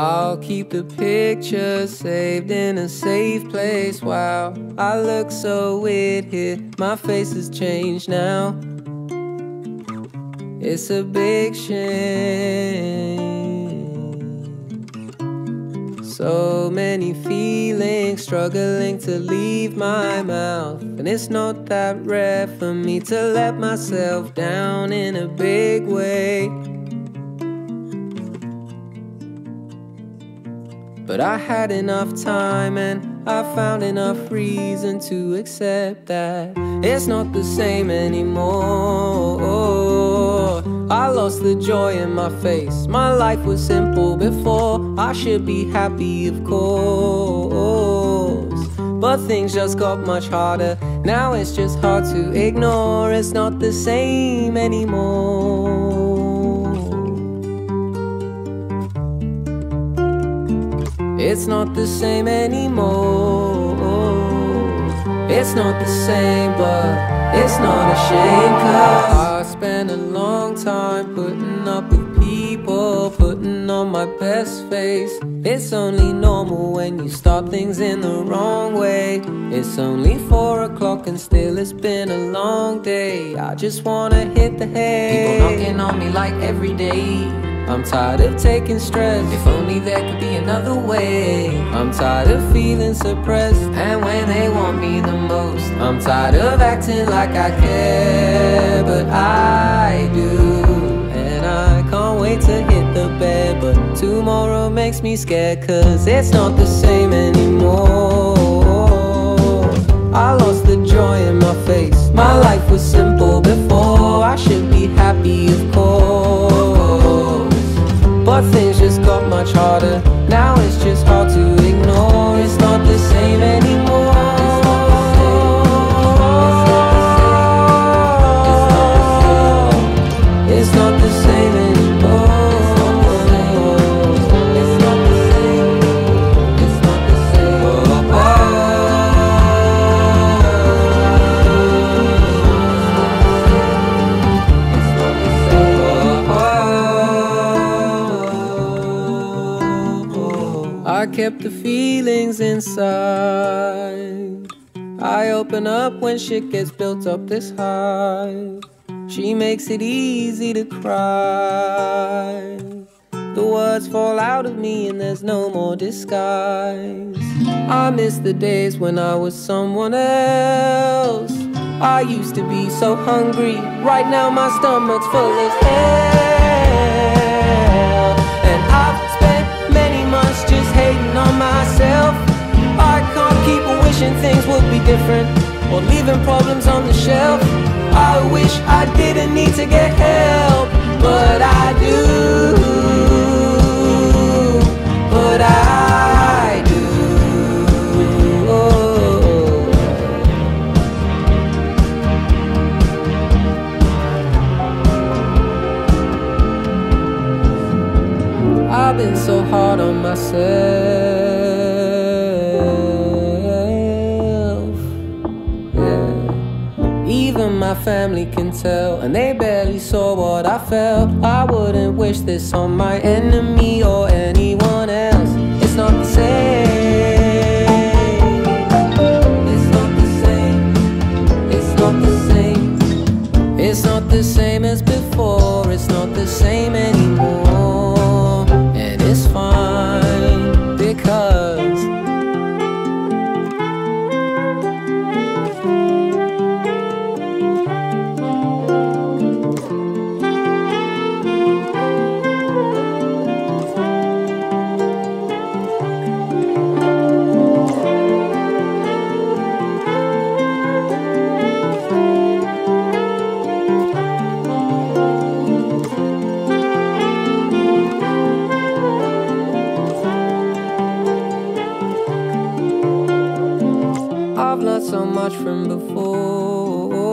I'll keep the pictures saved in a safe place. Wow, I look so weird here. My face has changed now. It's a big shame. So many feelings struggling to leave my mouth. And it's not that rare for me to let myself down in a big way. But I had enough time and I found enough reason to accept that it's not the same anymore. I lost the joy in my face. My life was simple before. I should be happy, of course. But things just got much harder. Now it's just hard to ignore. It's not the same anymore. It's not the same anymore. It's not the same, but it's not a shame. Cause I spent a long time putting up with people, putting on my best face. It's only normal when you start things in the wrong way. It's only four o'clock and still it's been a long day. I just wanna hit the hay. People knocking on me like every day. I'm tired of taking stress. If only there could be another way. I'm tired of feeling suppressed. And when they want me the most, I'm tired of acting like I care. But I do. And I can't wait to hit the bed. But tomorrow makes me scared. Cause it's not the same anymore. I lost the joy in my face. My life was simple things just got much harder. I kept the feelings inside. I open up when shit gets built up this high. She makes it easy to cry. The words fall out of me and there's no more disguise. I miss the days when I was someone else. I used to be so hungry. Right now my stomach's full of hell. Wishing things would be different or leaving problems on the shelf. I wish I didn't need to get help, but I do. But I do. I've been so hard on myself. My family can tell, and they barely saw what I felt. I wouldn't wish this on my enemy or anyone else. It's not the same. It's not the same. It's not the same. It's not the same from before.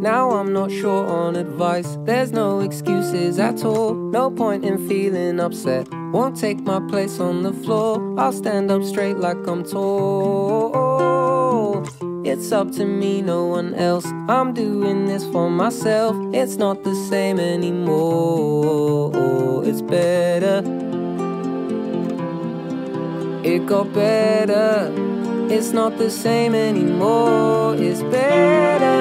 Now I'm not sure on advice. There's no excuses at all. No point in feeling upset. Won't take my place on the floor. I'll stand up straight like I'm tall. It's up to me, no one else. I'm doing this for myself. It's not the same anymore. It's better. it got better. It's not the same anymore, it's better.